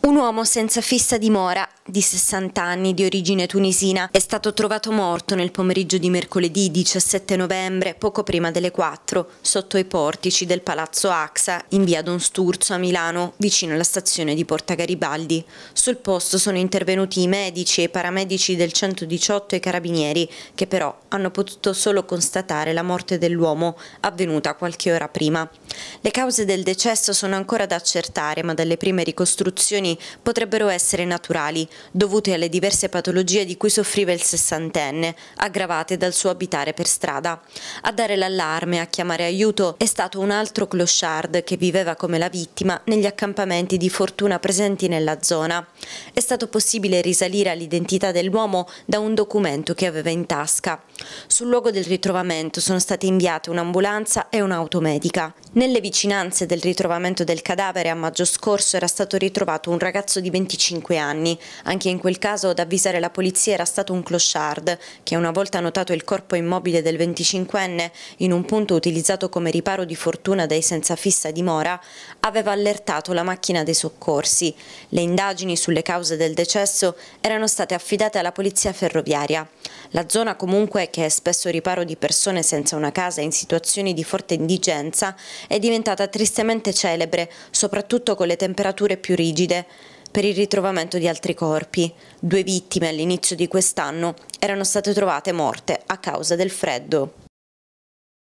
Un uomo senza fissa dimora, di 60 anni, di origine tunisina, è stato trovato morto nel pomeriggio di mercoledì 17 novembre, poco prima delle 4, sotto i portici del Palazzo AXA, in via Don Sturzo a Milano, vicino alla stazione di Porta Garibaldi. Sul posto sono intervenuti i medici e i paramedici del 118 e i carabinieri, che però hanno potuto solo constatare la morte dell'uomo, avvenuta qualche ora prima. Le cause del decesso sono ancora da accertare, ma dalle prime ricostruzioni potrebbero essere naturali, dovute alle diverse patologie di cui soffriva il sessantenne, aggravate dal suo abitare per strada. A dare l'allarme, a chiamare aiuto, è stato un altro clochard che viveva come la vittima negli accampamenti di fortuna presenti nella zona. È stato possibile risalire all'identità dell'uomo da un documento che aveva in tasca. Sul luogo del ritrovamento sono state inviate un'ambulanza e un'automedica. Nelle vicinanze del ritrovamento del cadavere a maggio scorso era stato ritrovato un ragazzo di 25 anni. Anche in quel caso ad avvisare la polizia era stato un clochard che una volta notato il corpo immobile del 25enne in un punto utilizzato come riparo di fortuna dai senza fissa dimora, aveva allertato la macchina dei soccorsi. Le indagini sulle cause del decesso erano state affidate alla polizia ferroviaria. La zona comunque, che è spesso riparo di persone senza una casa in situazioni di forte indigenza, è diventata tristemente celebre, soprattutto con le temperature più rigide per il ritrovamento di altri corpi. Due vittime all'inizio di quest'anno erano state trovate morte a causa del freddo.